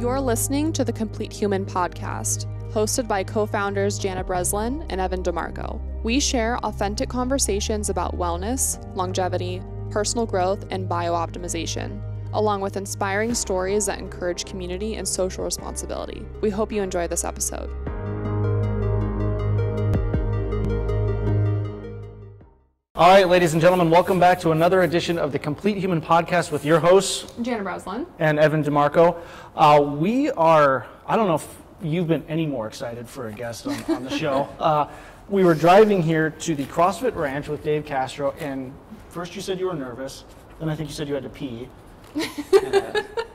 You're listening to the Complete Human podcast, hosted by co founders Janna Breslin and Evan DeMarco. We share authentic conversations about wellness, longevity, personal growth, and biooptimization, along with inspiring stories that encourage community and social responsibility. We hope you enjoy this episode. All right, ladies and gentlemen, welcome back to another edition of the Complete Human Podcast with your hosts Janna Breslin. and Evan DeMarco. Uh, we are, I don't know if you've been any more excited for a guest on, on the show. Uh, we were driving here to the CrossFit Ranch with Dave Castro, and first you said you were nervous, then I think you said you had to pee.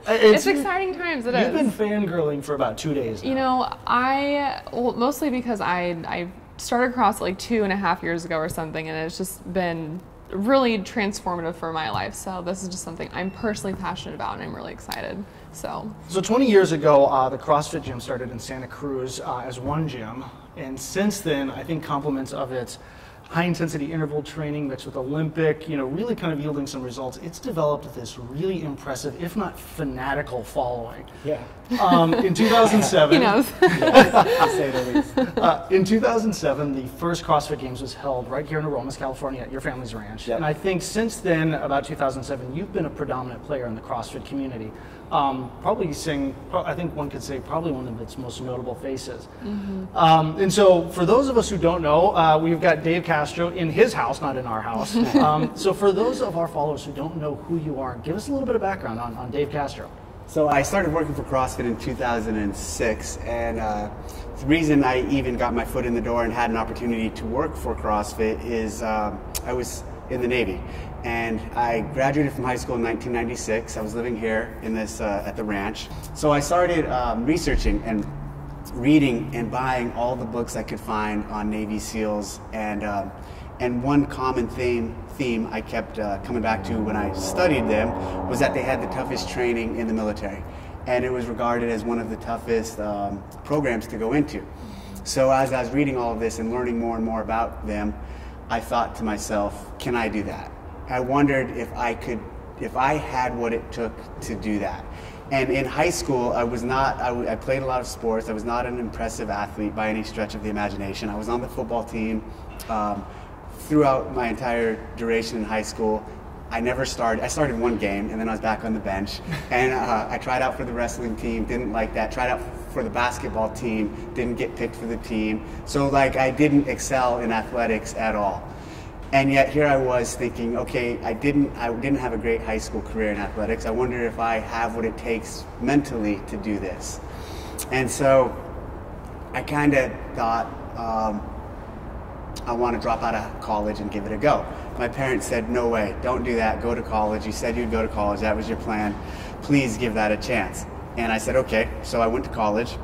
Uh, It's exciting times. It You've is. been fangirling for about two days now. You know, I well, mostly because I I started CrossFit like two and a half years ago or something, and it's just been really transformative for my life. So this is just something I'm personally passionate about, and I'm really excited. So So 20 years ago, uh, the CrossFit gym started in Santa Cruz uh, as one gym, and since then, I think compliments of its high intensity interval training mixed with Olympic, you know, really kind of yielding some results. It's developed this really impressive, if not fanatical, following. Yeah, Um, in 2007, he knows. to say the least. uh, in 2007, the first CrossFit Games was held right here in Aromas, California, at your family's ranch. Yep. And I think since then, about 2007, you've been a predominant player in the CrossFit community. Um, probably saying, pro- I think one could say, probably one of its most notable faces. Um, and so, for those of us who don't know, uh, we've got Dave Castro in his house, not in our house. um, so, for those of our followers who don't know who you are, give us a little bit of background on, on Dave Castro. So I started working for CrossFit in 2006, and uh, the reason I even got my foot in the door and had an opportunity to work for CrossFit is um I was in the Navy, and I graduated from high school in 1996. I was living here in this uh, at the ranch, so I started um, researching and reading and buying all the books I could find on Navy SEALs, and um, and one common theme theme I kept uh, coming back to when I studied them was that they had the toughest training in the military, and it was regarded as one of the toughest um, programs to go into. So as I was reading all of this and learning more and more about them, I thought to myself, can I do that? I wondered if I could, if I had what it took to do that. And in high school, I was not, I, w- I played a lot of sports. I was not an impressive athlete by any stretch of the imagination. I was on the football team. Um, throughout my entire duration in high school, I never started. I started one game and then I was back on the bench. And uh, I tried out for the wrestling team, didn't like that. Tried out for the basketball team, didn't get picked for the team. So like I didn't excel in athletics at all. And yet here I was thinking, okay, I didn't, I didn't have a great high school career in athletics. I wonder if I have what it takes mentally to do this. And so I kind of thought, um, I want to drop out of college and give it a go. My parents said, No way, don't do that, go to college. You said you'd go to college, that was your plan. Please give that a chance. And I said, Okay. So I went to college.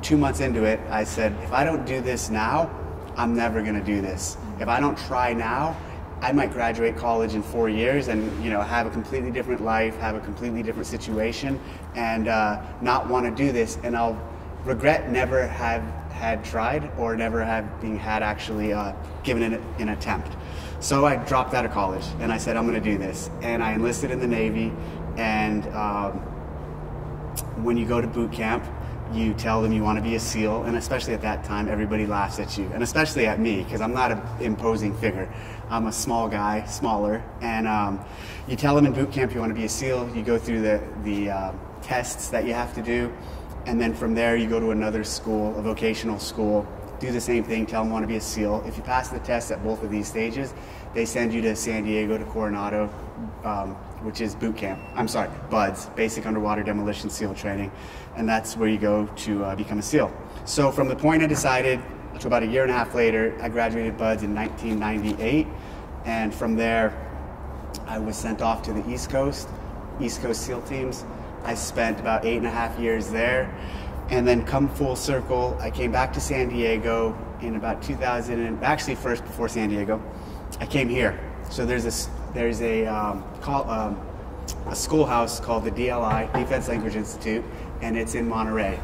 Two months into it, I said, If I don't do this now, I'm never going to do this. If I don't try now, I might graduate college in four years and you know have a completely different life, have a completely different situation, and uh, not want to do this. And I'll regret never have had tried or never have being had actually uh, given it an attempt. So I dropped out of college and I said I'm going to do this, and I enlisted in the Navy. And um, when you go to boot camp, you tell them you want to be a SEAL, and especially at that time, everybody laughs at you, and especially at me because I'm not an imposing figure. I'm a small guy, smaller, and um, you tell them in boot camp you want to be a SEAL. You go through the the uh, tests that you have to do, and then from there you go to another school, a vocational school, do the same thing, tell them want to be a SEAL. If you pass the test at both of these stages, they send you to San Diego to Coronado, um, which is boot camp. I'm sorry, BUDS, Basic Underwater Demolition SEAL Training, and that's where you go to uh, become a SEAL. So from the point I decided to about a year and a half later, I graduated BUDS in 1998, and from there I was sent off to the East Coast, East Coast SEAL teams. I spent about eight and a half years there. And then come full circle, I came back to San Diego in about 2000, and actually first before San Diego, I came here. So there's a, s- there's a, um, call, um, a schoolhouse called the DLI, Defense Language Institute, and it's in Monterey.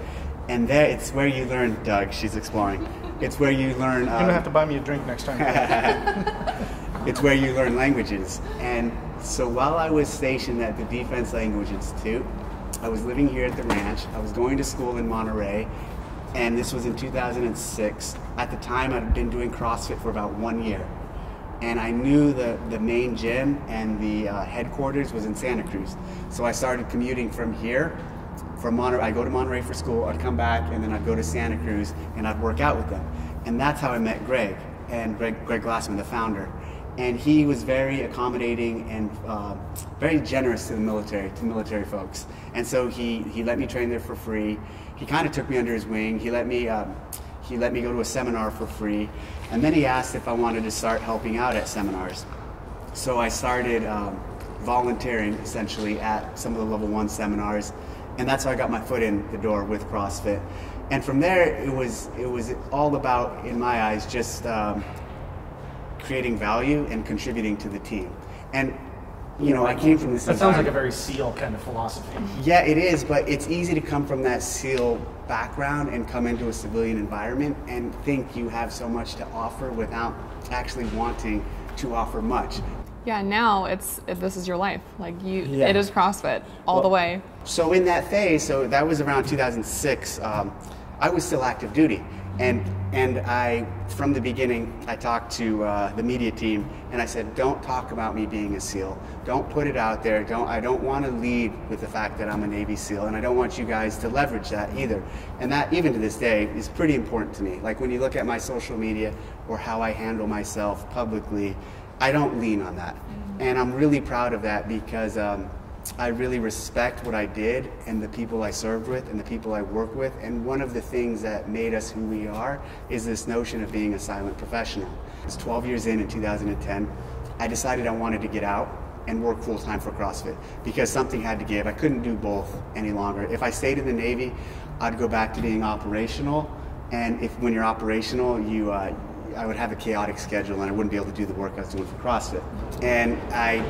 And there, it's where you learn, Doug, she's exploring. It's where you learn. You're um, gonna have to buy me a drink next time. it's where you learn languages. And so while I was stationed at the Defense Language Institute, I was living here at the ranch. I was going to school in Monterey, and this was in 2006. At the time, I'd been doing CrossFit for about one year, and I knew the the main gym and the uh, headquarters was in Santa Cruz. So I started commuting from here. From Monterey, I go to Monterey for school. I'd come back, and then I'd go to Santa Cruz, and I'd work out with them. And that's how I met Greg and Greg, Greg Glassman, the founder and he was very accommodating and uh, very generous to the military, to military folks. And so he, he let me train there for free. He kind of took me under his wing. He let me um, he let me go to a seminar for free, and then he asked if I wanted to start helping out at seminars. So I started um, volunteering essentially at some of the level one seminars, and that's how I got my foot in the door with CrossFit. And from there, it was it was all about, in my eyes, just um, creating value and contributing to the team. And you know, I came from this. That sounds like a very SEAL kind of philosophy. Yeah, it is, but it's easy to come from that SEAL background and come into a civilian environment and think you have so much to offer without actually wanting to offer much. Yeah, now it's this is your life. Like you, Yeah. it is CrossFit all the way. So in that phase, so that was around 2006. Um, I was still active duty, and and I from the beginning I talked to uh, the media team and I said, don't talk about me being a SEAL. Don't put it out there. Don't I don't want to lead with the fact that I'm a Navy SEAL, and I don't want you guys to leverage that either. And that even to this day is pretty important to me. Like when you look at my social media or how I handle myself publicly, I don't lean on that, and I'm really proud of that because. Um, I really respect what I did and the people I served with and the people I work with. And one of the things that made us who we are is this notion of being a silent professional. It was 12 years in in 2010. I decided I wanted to get out and work full time for CrossFit because something had to give. I couldn't do both any longer. If I stayed in the Navy, I'd go back to being operational. And if when you're operational, you uh, I would have a chaotic schedule and I wouldn't be able to do the work I was doing for CrossFit. And I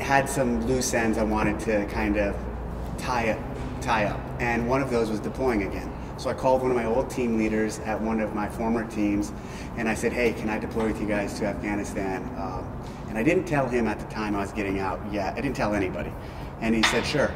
had some loose ends I wanted to kind of tie up, tie up, and one of those was deploying again. So I called one of my old team leaders at one of my former teams, and I said, "Hey, can I deploy with you guys to Afghanistan?" Um, and I didn't tell him at the time I was getting out yet. I didn't tell anybody, and he said, "Sure."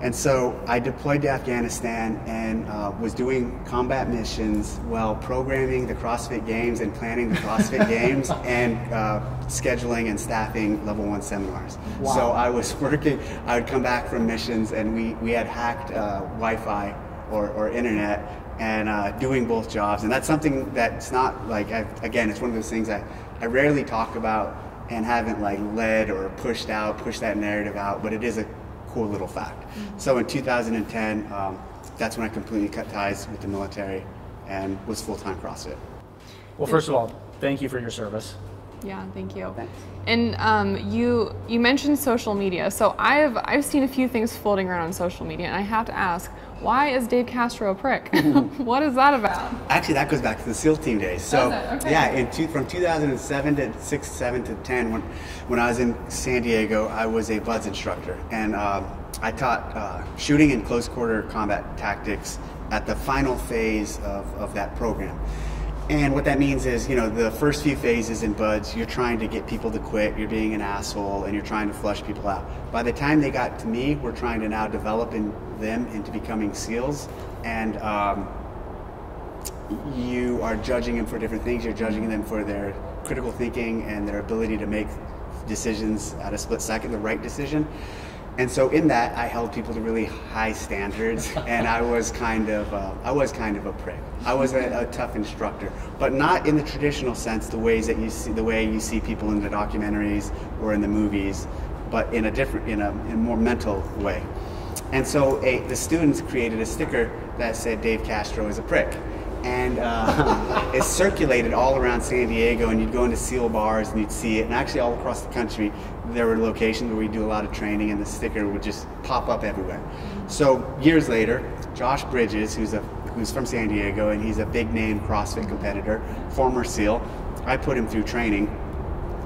And so I deployed to Afghanistan and uh, was doing combat missions while programming the CrossFit Games and planning the CrossFit Games and uh, scheduling and staffing level one seminars. Wow. So I was working, I would come back from missions and we, we had hacked uh, Wi Fi or, or internet and uh, doing both jobs. And that's something that's not like, I, again, it's one of those things I, I rarely talk about and haven't like led or pushed out, pushed that narrative out, but it is a cool little fact. So in 2010, um, that's when I completely cut ties with the military and was full time CrossFit. Well, first of all, thank you for your service. Yeah, thank you. Thanks. And um, you you mentioned social media. So I've I've seen a few things floating around on social media, and I have to ask, why is Dave Castro a prick? what is that about? Actually, that goes back to the SEAL team days. So, Okay. yeah, in two, from 2007 to six, seven to 10, when, when I was in San Diego, I was a BUDS instructor, and um, I taught uh, shooting and close quarter combat tactics at the final phase of, of that program. And what that means is, you know, the first few phases in BUDS, you're trying to get people to quit, you're being an asshole, and you're trying to flush people out. By the time they got to me, we're trying to now develop in them into becoming SEALs. And um, you are judging them for different things. You're judging them for their critical thinking and their ability to make decisions at a split second, the right decision. And so in that, I held people to really high standards, and I was kind of, uh, I was kind of a prick. I was a, a tough instructor, but not in the traditional sense, the ways that you see, the way you see people in the documentaries or in the movies, but in a different, in a, in a more mental way. And so a, the students created a sticker that said Dave Castro is a prick. And uh, it circulated all around San Diego, and you'd go into SEAL bars and you'd see it. And actually, all across the country, there were locations where we do a lot of training, and the sticker would just pop up everywhere. So years later, Josh Bridges, who's a who's from San Diego, and he's a big name CrossFit competitor, former SEAL, I put him through training.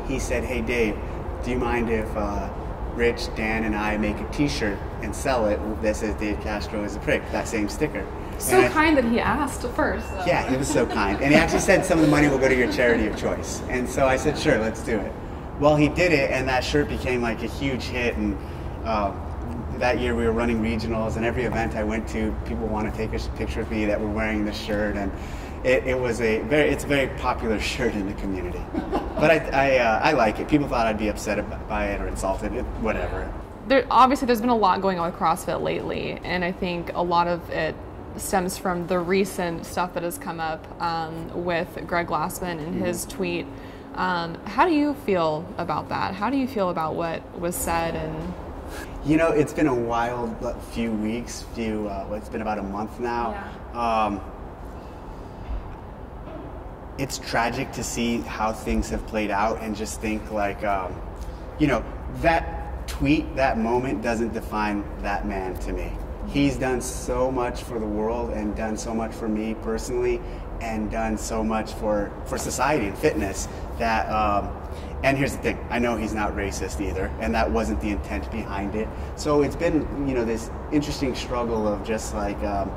He said, "Hey Dave, do you mind if uh, Rich, Dan, and I make a T-shirt and sell it that says Dave Castro is a prick, that same sticker. So And I- kind that he asked first. though. Yeah, he was so kind. And he actually said some of the money will go to your charity of choice. And so I said, sure, let's do it. Well, he did it, and that shirt became like a huge hit. And uh, that year we were running regionals, and every event I went to, people want to take a picture of me that were wearing the shirt, and it, it was a very it's a very popular shirt in the community. but I I, uh, I like it. People thought I'd be upset by it or insulted. It, whatever. There, obviously, there's been a lot going on with CrossFit lately, and I think a lot of it stems from the recent stuff that has come up um, with Greg Glassman and mm-hmm. his tweet. Um, how do you feel about that? How do you feel about what was said and? You know, it's been a wild few weeks. Few, uh, it's been about a month now. Yeah. Um, it's tragic to see how things have played out and just think like, um, you know, that tweet, that moment doesn't define that man to me. He's done so much for the world and done so much for me personally and done so much for, for society and fitness that, um, and here's the thing, I know he's not racist either, and that wasn't the intent behind it. So it's been, you know, this interesting struggle of just like, um,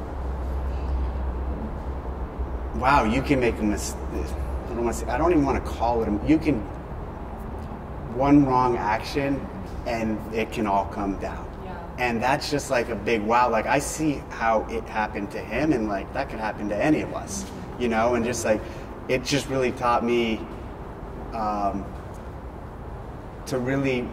wow, you can make a mistake. I don't want to say, I don't even want to call it. A, you can one wrong action, and it can all come down. And that's just like a big wow. Like I see how it happened to him, and like that could happen to any of us, you know. And just like it just really taught me um, to really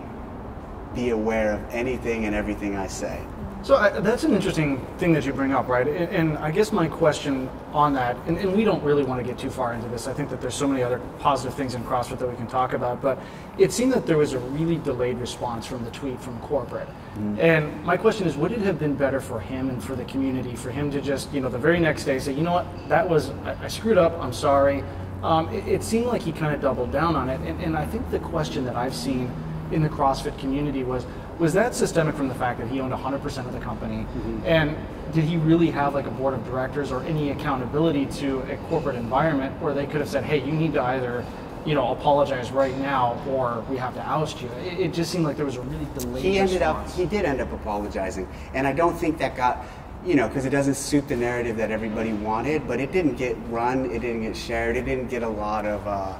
be aware of anything and everything I say. So I, that's an interesting thing that you bring up, right? And, and I guess my question on that, and, and, we don't really want to get too far into this. I think that there's so many other positive things in CrossFit that we can talk about, but it seemed that there was a really delayed response from the tweet from corporate. Mm-hmm. And my question is, would it have been better for him and for the community for him to just, you know, the very next day say, you know what, that was I, I screwed up. I'm sorry. Um, it, it, seemed like he kind of doubled down on it, and, and I think the question that I've seen in the CrossFit community was was that systemic from the fact that he owned 100% of the company? Mm-hmm. And did he really have like a board of directors or any accountability to a corporate environment where they could have said, hey, you need to either you know, apologize right now, or we have to oust you. It, it just seemed like there was a really delayed. He ended response. up. He did end up apologizing, and I don't think that got, you know, because it doesn't suit the narrative that everybody wanted. But it didn't get run. It didn't get shared. It didn't get a lot of. Uh,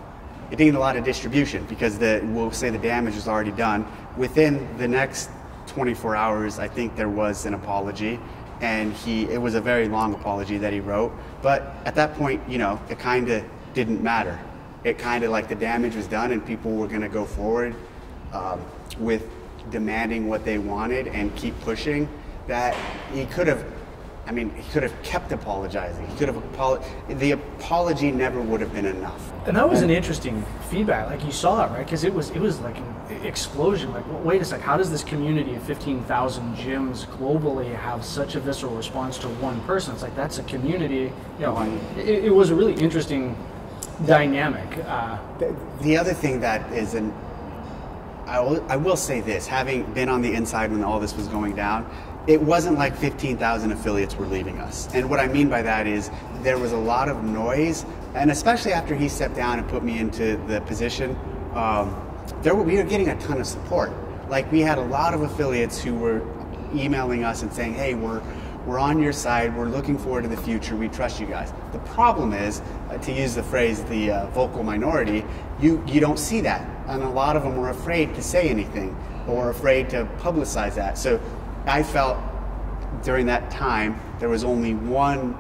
it didn't a lot of distribution because the we'll say the damage is already done. Within the next 24 hours, I think there was an apology, and he it was a very long apology that he wrote. But at that point, you know, it kind of didn't matter. It kind of like the damage was done, and people were going to go forward um, with demanding what they wanted and keep pushing. That he could have I mean, he could have kept apologizing. He could have apologized. The apology never would have been enough. And that was an interesting feedback. Like you saw it, right? Because it was it was like an explosion. Like, well, wait a sec. How does this community of fifteen thousand gyms globally have such a visceral response to one person? It's like that's a community. You know, mm-hmm. it, it was a really interesting dynamic. Uh, the, the other thing that is an I will, I will say this, having been on the inside when all this was going down, it wasn't like 15,000 affiliates were leaving us. And what I mean by that is there was a lot of noise, and especially after he stepped down and put me into the position, um, there were, we were getting a ton of support. Like we had a lot of affiliates who were emailing us and saying, "Hey, we're we're on your side. We're looking forward to the future. We trust you guys." The problem is, uh, to use the phrase "the uh, vocal minority," you you don't see that, and a lot of them were afraid to say anything or afraid to publicize that. So I felt during that time there was only one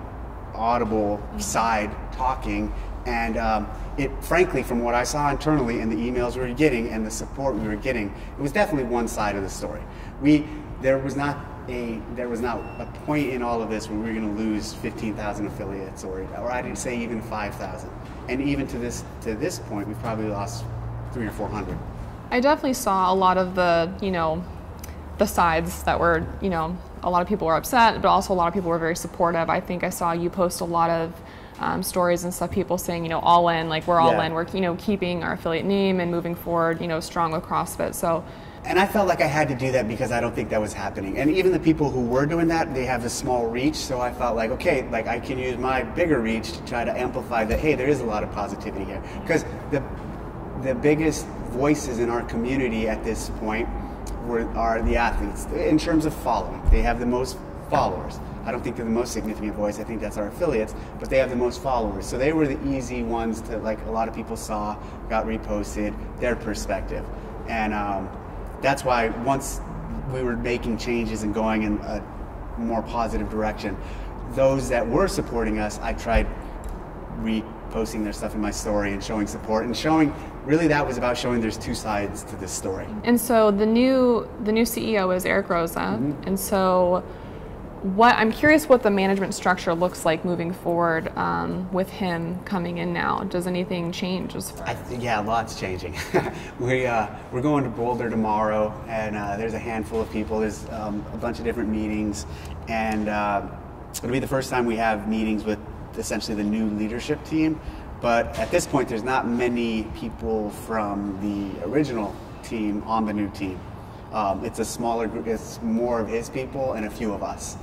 audible side talking, and um, it frankly, from what I saw internally and the emails we were getting and the support we were getting, it was definitely one side of the story. We there was not a there was not a point in all of this where we were going to lose 15,000 affiliates or or I didn't say even 5,000. And even to this to this point, we probably lost three or 400. I definitely saw a lot of the you know the sides that were, you know, a lot of people were upset, but also a lot of people were very supportive. I think I saw you post a lot of um, stories and stuff, people saying, you know, all in, like we're all yeah. in, we're, you know, keeping our affiliate name and moving forward, you know, strong with CrossFit. So, and I felt like I had to do that because I don't think that was happening. And even the people who were doing that, they have a small reach. So I felt like, okay, like I can use my bigger reach to try to amplify that. Hey, there is a lot of positivity here because the the biggest voices in our community at this point were, are the athletes in terms of following. They have the most followers. I don't think they're the most significant voice. I think that's our affiliates, but they have the most followers. So they were the easy ones to like a lot of people saw, got reposted, their perspective, and um, that's why once we were making changes and going in a more positive direction. Those that were supporting us, I tried reposting their stuff in my story and showing support and showing really that was about showing there's two sides to this story. And so the new the new CEO is Eric Roza, Mm-hmm. and so what I'm curious what the management structure looks like moving forward um, with him coming in now. Does anything change as far? I th- yeah, a lots changing. we uh, we're going to Boulder tomorrow, and uh, there's a handful of people. There's um, a bunch of different meetings, and uh, it'll be the first time we have meetings with essentially the new leadership team. But at this point, there's not many people from the original team on the new team. Um, it's a smaller group. It's more of his people and a few of us.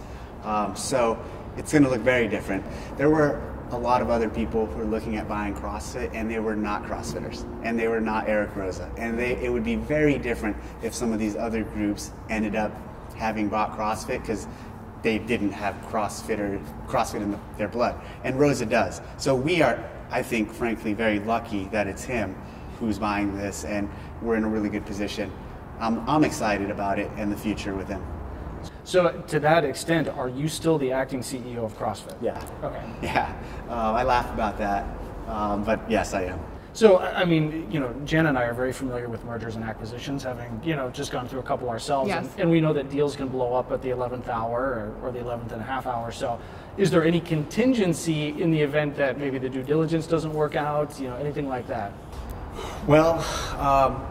Um, so it's going to look very different. There were a lot of other people who were looking at buying CrossFit, and they were not CrossFitters, and they were not Eric Roza, and they, it would be very different if some of these other groups ended up having bought CrossFit because they didn't have CrossFitter CrossFit in the, their blood, and Roza does. So we are, I think, frankly, very lucky that it's him who's buying this, and we're in a really good position. I'm, I'm excited about it and the future with him. So to that extent, are you still the acting CEO of CrossFit? Yeah. Okay. Yeah, uh, I laugh about that, um, but yes, I am. So, I I mean, you know, Jen and I are very familiar with mergers and acquisitions, having, you know, just gone through a couple ourselves. Yes. And, and we know that deals can blow up at the 11th hour or, or the 11th and a half hour. So, is there any contingency in the event that maybe the due diligence doesn't work out, you know, anything like that? Well, um,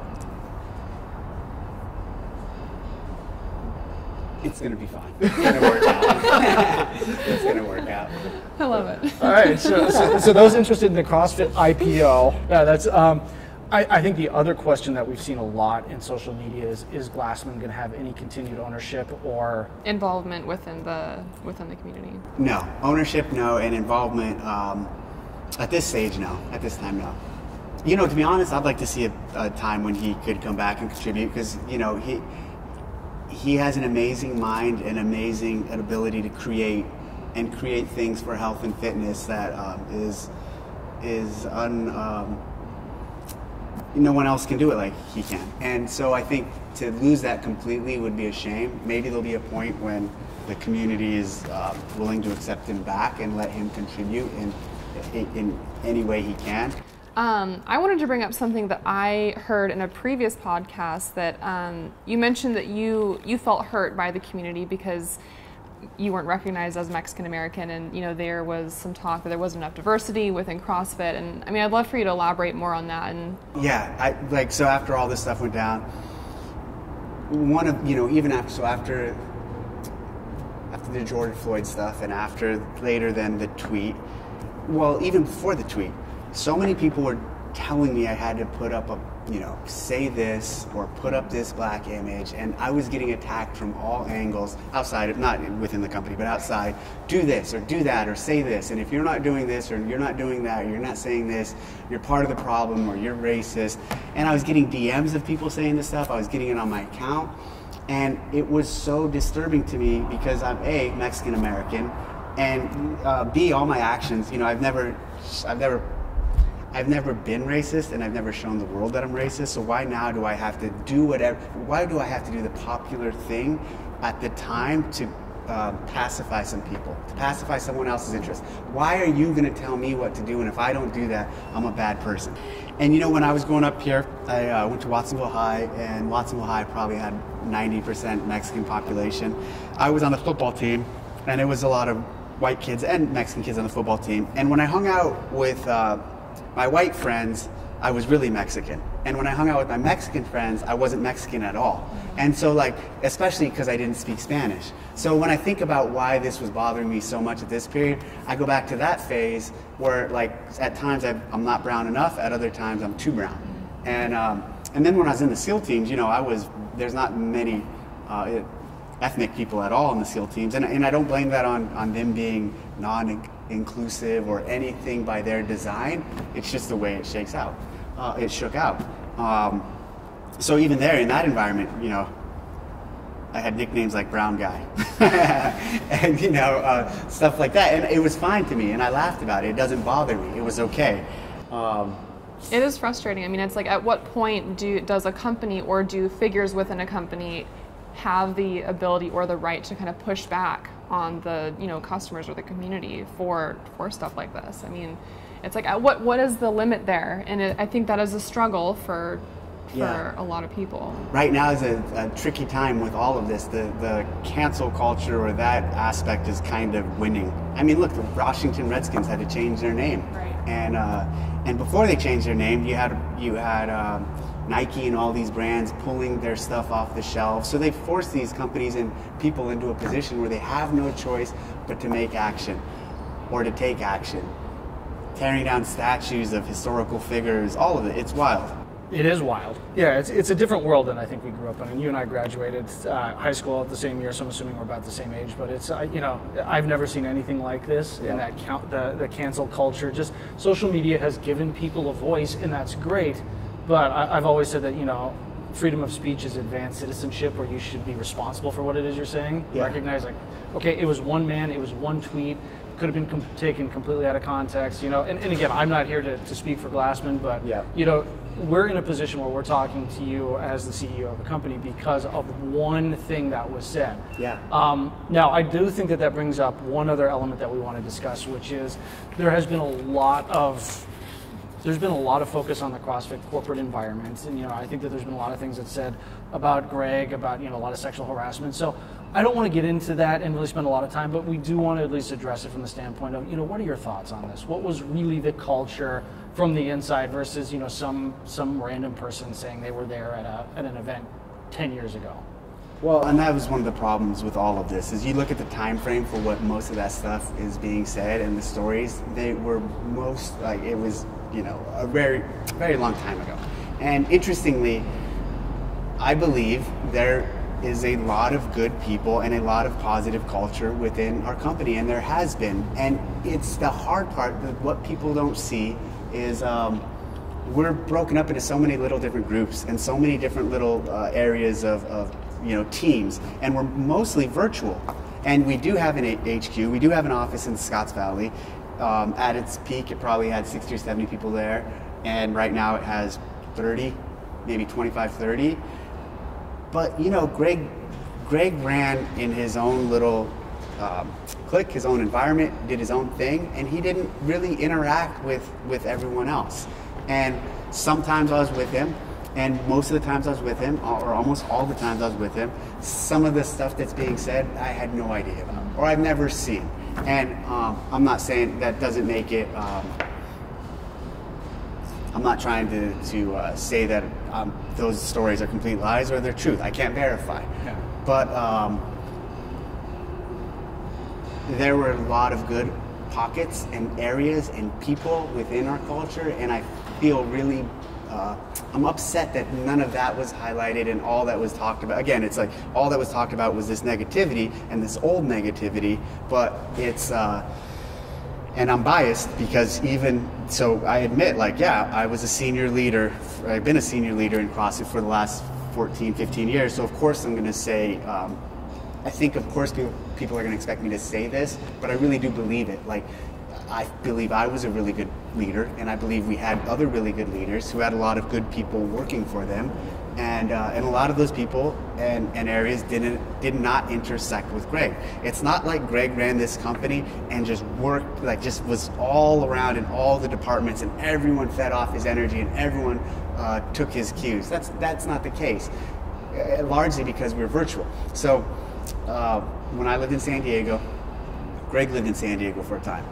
it's going to be fine. It's going to work out. it's going to work out. I love it. All right. So, so, so those interested in the CrossFit IPO, yeah, that's. Um, I, I think the other question that we've seen a lot in social media is: Is Glassman going to have any continued ownership, or Involvement within the within the community. No, ownership, no, and involvement. Um, at this stage, no. At this time, no. You know, to be honest, I'd like to see a, a time when he could come back and contribute because you know he he has an amazing mind and amazing ability to create and create things for health and fitness that um, is is un. Um, no one else can do it like he can. And so I think to lose that completely would be a shame. Maybe there'll be a point when the community is uh, willing to accept him back and let him contribute in, in, in any way he can. Um, I wanted to bring up something that I heard in a previous podcast that um, you mentioned that you you felt hurt by the community because you weren't recognized as Mexican American, and you know there was some talk that there wasn't enough diversity within CrossFit. And I mean, I'd love for you to elaborate more on that. And Yeah, I like so after all this stuff went down, one of you know even after so after after the George Floyd stuff and after later then the tweet, well even before the tweet, so many people were telling me I had to put up a you know say this or put up this black image and I was getting attacked from all angles outside of not within the company but outside. Do this or do that or say this and if you're not doing this or you're not doing that or you're not saying this you're part of the problem or you're racist. And I was getting DMs of people saying this stuff. I was getting it on my account. And it was so disturbing to me because I'm a Mexican American and uh, b all my actions you know I've never I've never I've never been racist and I've never shown the world that I'm racist. So why now do I have to do whatever? Why do I have to do the popular thing at the time to uh, pacify some people, to pacify someone else's interest? Why are you going to tell me what to do? And if I don't do that, I'm a bad person. And you know, when I was growing up here, I uh, went to Watsonville High, and Watsonville High probably had 90% Mexican population. I was on the football team, and it was a lot of white kids and Mexican kids on the football team. And when I hung out with uh, my white friends, I was really Mexican. And when I hung out with my Mexican friends, I wasn't Mexican at all. And so, like, especially because I didn't speak Spanish. So, when I think about why this was bothering me so much at this period, I go back to that phase where, like, at times I, I'm not brown enough, at other times I'm too brown. And, um, and then when I was in the SEAL teams, you know, I was, there's not many uh, ethnic people at all in the SEAL teams. And, and I don't blame that on, on them being non inclusive or anything by their design. It's just the way it shakes out. Uh, it shook out. Um, so even there in that environment, you know, I had nicknames like Brown Guy, and you know uh, stuff like that, and it was fine to me, and I laughed about it. It doesn't bother me. It was okay. Um, it is frustrating. I mean, it's like at what point do does a company or do figures within a company have the ability or the right to kind of push back on the you know customers or the community for for stuff like this. I mean, it's like uh, what what is the limit there? And it, I think that is a struggle for for Yeah. a lot of people. right now is a, a tricky time with all of this. The the cancel culture or that aspect is kind of winning. I mean, look, the Washington Redskins had to change their name, Right. and uh, and before they changed their name, you had you had um, Nike and all these brands pulling their stuff off the shelf. So they force these companies and people into a position where they have no choice but to make action or to take action. Tearing down statues of historical figures, all of it. It's wild. It is wild. Yeah, it's, it's a different world than I think we grew up in. And you and I graduated uh, high school at the same year, so I'm assuming we're about the same age. But it's, uh, you know, I've never seen anything like this. Yeah. And that count, the, the cancel culture, just social media has given people a voice, and that's great. But I, I've always said that, you know, freedom of speech is advanced citizenship where you should be responsible for what it is you're saying. Yeah. Recognize, like, okay, it was one man, it was one tweet, could have been com- taken completely out of context, you know. And, and again, I'm not here to, to speak for Glassman, but, Yeah. you know, we're in a position where we're talking to you as the CEO of a company because of one thing that was said. Yeah. Um, now, I do think that that brings up one other element that we want to discuss, which is there has been a lot of there's been a lot of focus on the CrossFit corporate environment, and you know I think that there's been a lot of things that said about Greg about you know a lot of sexual harassment. So I don't want to get into that and really spend a lot of time, but we do want to at least address it from the standpoint of you know what are your thoughts on this? What was really the culture from the inside versus you know some some random person saying they were there at a at an event ten years ago? Well, and that was one of the problems with all of this is you look at the time frame for what most of that stuff is being said and the stories they were most like it was you know a very very long time ago. And interestingly, I believe there is a lot of good people and a lot of positive culture within our company, and there has been. And it's the hard part that what people don't see is um, we're broken up into so many little different groups and so many different little uh, areas of, of you know teams, and we're mostly virtual. And we do have an HQ. We do have an office in Scotts Valley. Um, at its peak, it probably had 60 or 70 people there, and right now it has 30, maybe 25, 30 but you know, Greg, Greg ran in his own little um, clique, his own environment, did his own thing, and he didn't really interact with with everyone else. And sometimes I was with him, and most of the times I was with him, or almost all the times I was with him, some of the stuff that's being said, I had no idea about, or I've never seen. And um, I'm not saying that doesn't make it. Um, I'm not trying to, to uh, say that um, those stories are complete lies or they're truth. I can't verify. Yeah. But um, there were a lot of good pockets and areas and people within our culture, and I feel really. Uh, I'm upset that none of that was highlighted and all that was talked about. Again, it's like all that was talked about was this negativity and this old negativity, but it's. Uh, and I'm biased because even so, I admit, like, yeah, I was a senior leader. I've been a senior leader in CrossFit for the last 14, 15 years. So of course, I'm going to say. Um, I think, of course, people, people are going to expect me to say this, but I really do believe it. Like, I believe I was a really good leader, and I believe we had other really good leaders who had a lot of good people working for them, and uh, and a lot of those people and, and areas didn't did not intersect with Greg. It's not like Greg ran this company and just worked like just was all around in all the departments, and everyone fed off his energy, and everyone uh, took his cues. That's that's not the case, uh, largely because we're virtual. So uh, when I lived in San Diego, Greg lived in San Diego for a time.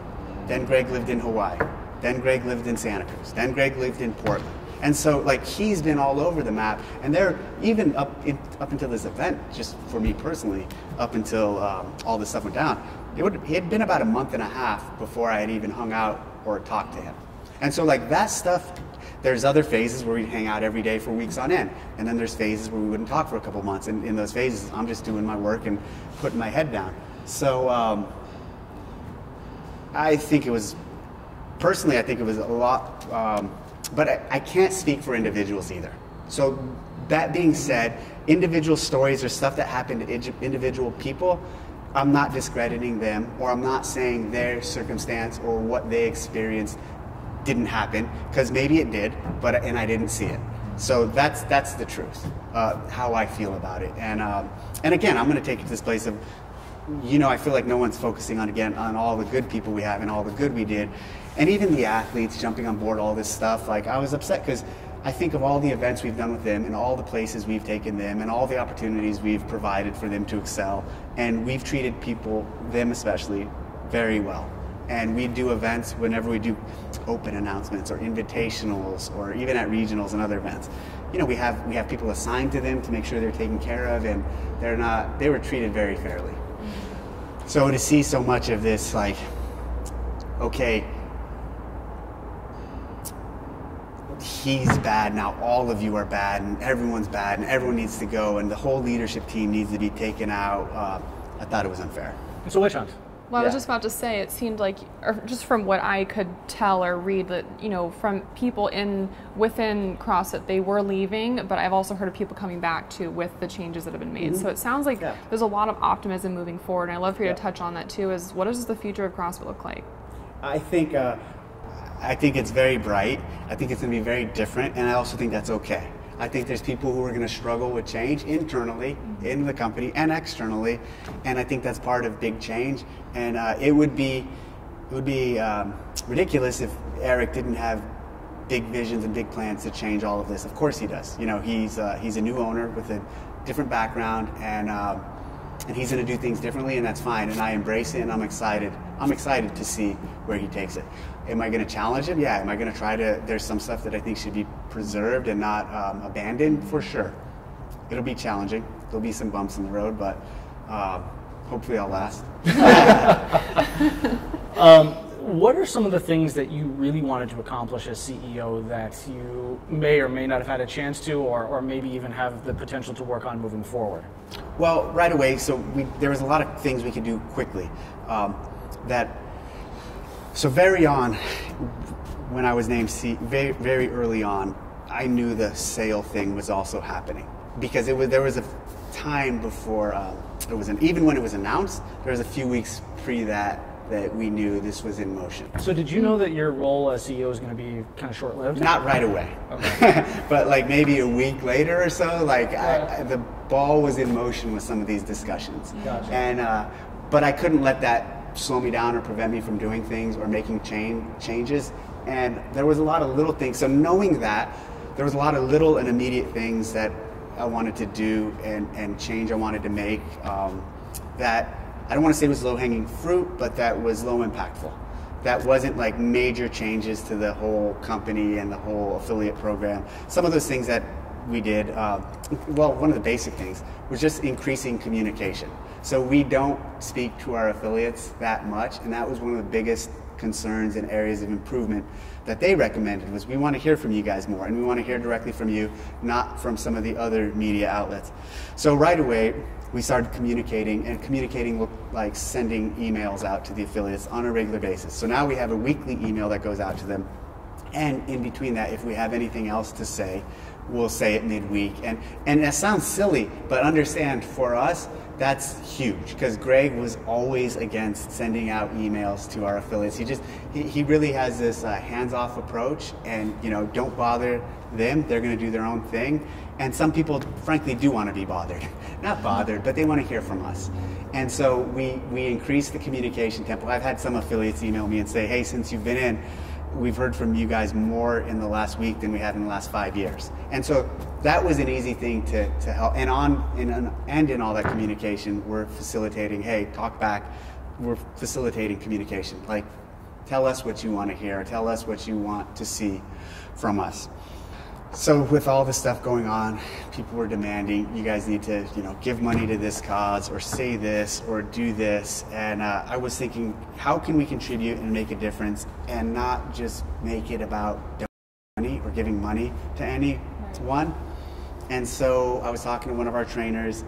Then Greg lived in Hawaii. Then Greg lived in Santa Cruz. Then Greg lived in Portland. And so, like, he's been all over the map. And they're even up in, up until this event, just for me personally, up until um, all this stuff went down. It would it had been about a month and a half before I had even hung out or talked to him. And so, like that stuff. There's other phases where we'd hang out every day for weeks on end, and then there's phases where we wouldn't talk for a couple months. And in those phases, I'm just doing my work and putting my head down. So. Um, I think it was, personally, I think it was a lot, um, but I, I can't speak for individuals either. So, that being said, individual stories or stuff that happened to individual people, I'm not discrediting them or I'm not saying their circumstance or what they experienced didn't happen because maybe it did, but and I didn't see it. So that's that's the truth, uh, how I feel about it. And um, and again, I'm going to take it to this place of, you know, I feel like no one's focusing on again on all the good people we have and all the good we did, and even the athletes jumping on board all this stuff. Like I was upset because. I think of all the events we've done with them and all the places we've taken them and all the opportunities we've provided for them to excel. And we've treated people, them especially, very well and we do events whenever we do open announcements or invitationals or even at regionals and other events you know we have we have people assigned to them to make sure they're taken care of and they're not they were treated very fairly so to see so much of this like okay he's bad now all of you are bad and everyone's bad and everyone needs to go and the whole leadership team needs to be taken out uh, i thought it was unfair So witch hunt? Well, I was Yeah. just about to say, it seemed like, or just from what I could tell or read, that you know, from people in within CrossFit, they were leaving, but I've also heard of people coming back too with the changes that have been made. So it sounds like Yeah. there's a lot of optimism moving forward, and I'd love for you to touch on that too. Is what does the future of CrossFit look like? I think uh, I think it's very bright. I think it's going to be very different, and I also think that's okay. I think there's people who are going to struggle with change internally in the company and externally, and I think that's part of big change. And uh, it would be it would be um, ridiculous if Eric didn't have big visions and big plans to change all of this. Of course he does. You know, he's uh, he's a new owner with a different background, and um, and he's going to do things differently, and that's fine. And I embrace it, and I'm excited. I'm excited to see where he takes it. Am I going to challenge him? Yeah. Am I going to try to? There's some stuff that I think should be preserved and not um, abandoned for sure. It'll be challenging. There'll be some bumps in the road, but uh, hopefully I'll last. What are some of the things that you really wanted to accomplish as CEO that you may or may not have had a chance to, or, or maybe even have the potential to work on moving forward? Well, right away, so we, there was a lot of things we could do quickly. Um, that so very on, when I was named C, very very early on, I knew the sale thing was also happening because it was there was a time before uh, it was an, even when it was announced. There was a few weeks pre that that we knew this was in motion. So, did you know that your role as CEO is going to be kind of short lived? Not right away, but like maybe a week later or so. Like I, I, the ball was in motion with some of these discussions, Gotcha. and uh, but I couldn't let that slow me down or prevent me from doing things or making change changes. And there was a lot of little things. So knowing that, there was a lot of little and immediate things that I wanted to do and, and change I wanted to make. Um, that I don't want to say was low hanging fruit, but that was low impactful that wasn't like major changes to the whole company and the whole affiliate program. Some of those things that we did, uh, well, one of the basic things was just increasing communication. So we don't speak to our affiliates that much, and that was one of the biggest concerns and areas of improvement that they recommended was we want to hear from you guys more and we want to hear directly from you not from some of the other media outlets. So right away we started communicating and communicating looked like sending emails out to the affiliates on a regular basis. So now we have a weekly email that goes out to them and in between that if we have anything else to say we'll say it midweek. And and that sounds silly but understand for us that's huge because greg was always against sending out emails to our affiliates. He just he, he really has this uh, hands-off approach and you know don't bother them. They're going to do their own thing. And some people frankly do want to be bothered. Not bothered but they want to hear from us. And so we we increased the communication tempo. I've had some affiliates email me and say hey since you've been in we've heard from you guys more in the last week than we have in the last five years. And so that was an easy thing to, to help. And on in, and in all that communication, we're facilitating, hey, talk back. We're facilitating communication. Like, tell us what you want to hear. Tell us what you want to see from us. So with all this stuff going on, people were demanding you guys need to, you know, give money to this cause or say this or do this. And uh, I was thinking, how can we contribute and make a difference and not just make it about money or giving money to any one? And so I was talking to one of our trainers,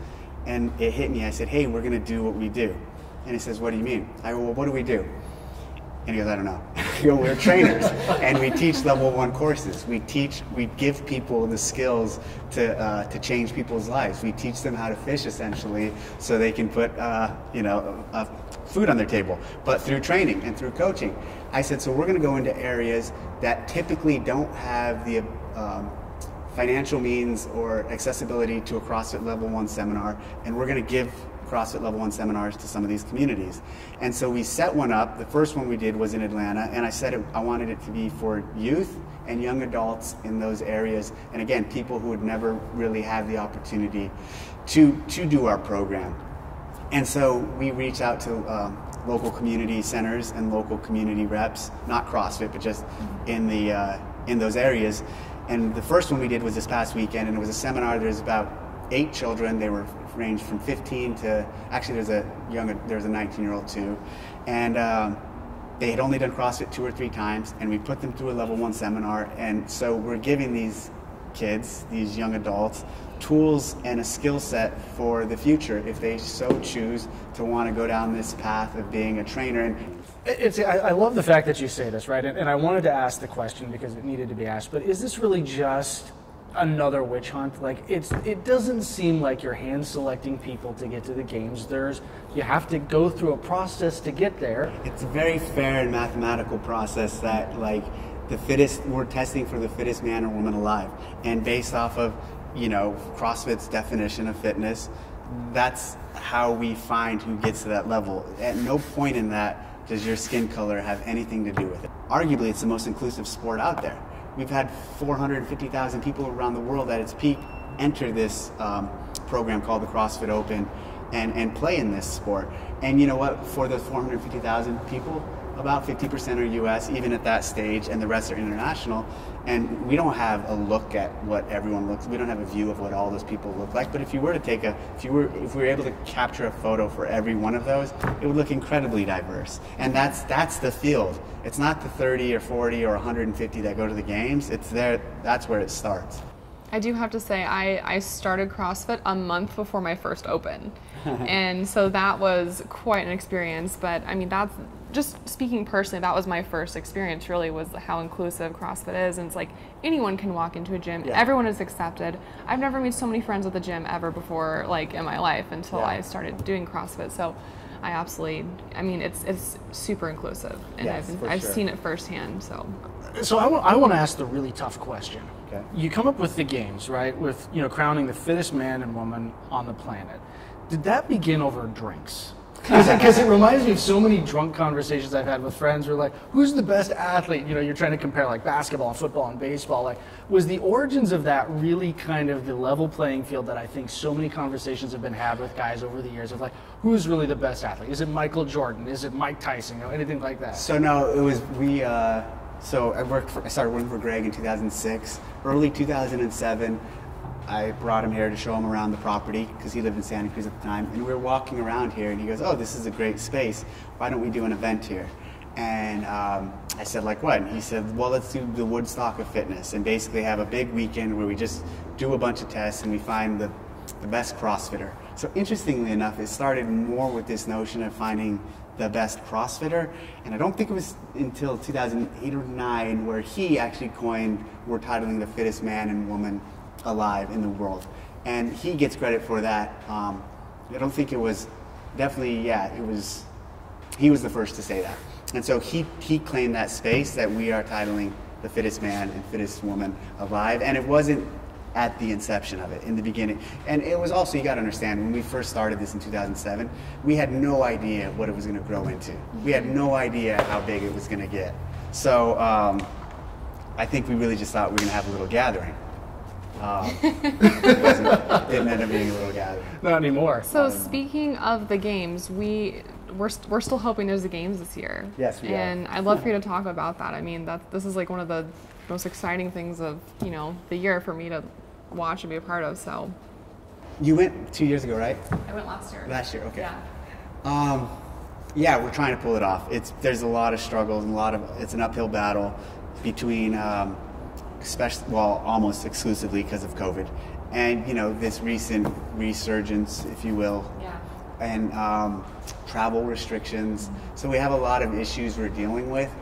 and it hit me. I said, "Hey, we're going to do what we do." And he says, "What do you mean?" I go, "Well, what do we do?" And he goes, I don't know. I go, we're trainers and we teach level one courses. We teach, we give people the skills to, uh, to change people's lives. We teach them how to fish essentially so they can put, uh, you know, uh, food on their table, but through training and through coaching. I said, so we're going to go into areas that typically don't have the um, financial means or accessibility to a CrossFit Level 1 seminar, and we're going to give CrossFit Level 1 seminars to some of these communities. And so we set one up. The first one we did was in Atlanta, and I said it, I wanted it to be for youth and young adults in those areas. And again, people who would never really have the opportunity to, to do our program. And so we reached out to um, local community centers and local community reps, not CrossFit, but just in the uh, in those areas. And the first one we did was this past weekend, and it was a seminar. There's about eight children. They were ranged from 15 to actually there's a younger there's a 19 year old too, and. Um, they had only done CrossFit two or three times, and we put them through a level one seminar. And so we're giving these kids, these young adults, tools and a skill set for the future if they so choose to want to go down this path of being a trainer. And it's, I, I love the fact that you say this, right? And, and I wanted to ask the question because it needed to be asked. But is this really just another witch hunt. Like it's it doesn't seem like you're hand selecting people to get to the games. There's you have to go through a process to get there. It's a very fair and mathematical process that like the fittest we're testing for the fittest man or woman alive. And based off of, you know, CrossFit's definition of fitness, that's how we find who gets to that level. At no point in that does your skin color have anything to do with it. Arguably it's the most inclusive sport out there we've had 450,000 people around the world at its peak enter this um, program called the CrossFit Open and, and play in this sport. And you know what? For those 450,000 people, about 50% are US, even at that stage, and the rest are international. And we don't have a look at what everyone looks. We don't have a view of what all those people look like. But if you were to take a, if you were, if we were able to capture a photo for every one of those, it would look incredibly diverse. And that's that's the field. It's not the 30 or 40 or 150 that go to the games. It's there. That's where it starts. I do have to say, I, I started CrossFit a month before my first open. and so that was quite an experience. But I mean, that's just speaking personally, that was my first experience really was how inclusive CrossFit is. And it's like anyone can walk into a gym, yeah. everyone is accepted. I've never made so many friends at the gym ever before, like in my life until yeah. I started doing CrossFit. So I absolutely, I mean, it's it's super inclusive, and yes, I've, I've sure. seen it firsthand. So, so I, w- I want to ask the really tough question. Okay. You come up with the games, right? With you know crowning the fittest man and woman on the planet. Did that begin over drinks? Because it, reminds me of so many drunk conversations I've had with friends who are like, who's the best athlete? You know, you're trying to compare like basketball, football, and baseball. Like, was the origins of that really kind of the level playing field that I think so many conversations have been had with guys over the years of like, who's really the best athlete? Is it Michael Jordan? Is it Mike Tyson? You know, anything like that? So no, it was we. Uh, so I worked for, I started working for Greg in 2006. Early 2007, I brought him here to show him around the property because he lived in Santa Cruz at the time. And we were walking around here, and he goes, "Oh, this is a great space. Why don't we do an event here?" And um, I said, "Like what?" And he said, "Well, let's do the Woodstock of fitness, and basically have a big weekend where we just do a bunch of tests and we find the the best CrossFitter." So interestingly enough, it started more with this notion of finding the best CrossFitter, and I don't think it was until 2008 or 9 where he actually coined, we're titling the fittest man and woman alive in the world. And he gets credit for that. Um, I don't think it was definitely, yeah, it was, he was the first to say that. And so he, he claimed that space that we are titling the fittest man and fittest woman alive. And it wasn't at the inception of it in the beginning. And it was also, you got to understand, when we first started this in 2007, we had no idea what it was going to grow into. We had no idea how big it was going to get. So um, I think we really just thought we were going to have a little gathering. Um, it didn't end up being a little gathering. Not anymore. So speaking of the games, we we're, we're still hoping there's the games this year. Yes, we and are. I'd love for you to talk about that. I mean, that this is like one of the most exciting things of you know the year for me to watch and be a part of. So. You went two years ago, right? I went last year. Last year, okay. Yeah. Um, yeah, we're trying to pull it off. It's there's a lot of struggles and a lot of it's an uphill battle between. Um, especially well almost exclusively because of COVID, and you know this recent resurgence, if you will, yeah. and um, travel restrictions. So we have a lot of issues we're dealing with,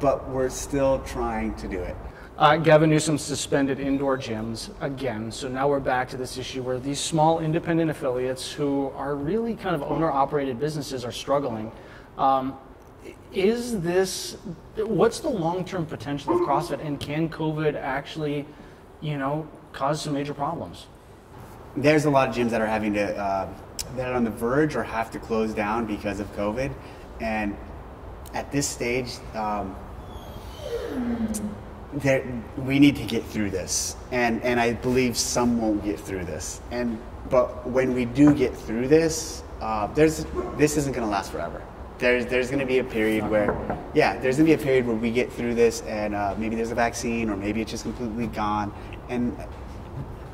but we're still trying to do it. Uh, Gavin Newsom suspended indoor gyms again. So now we're back to this issue where these small independent affiliates who are really kind of owner operated businesses are struggling. Um, is this what's the long-term potential of CrossFit, and can COVID actually, you know, cause some major problems. there's a lot of gyms that are having to uh, that are on the verge or have to close down because of COVID, and at this stage, um, there, we need to get through this, and and I believe some won't get through this, and but when we do get through this, uh, there's this isn't going to last forever. There's there's going to be a period where, yeah, there's going to be a period where we get through this, and uh, maybe there's a vaccine, or maybe it's just completely gone, and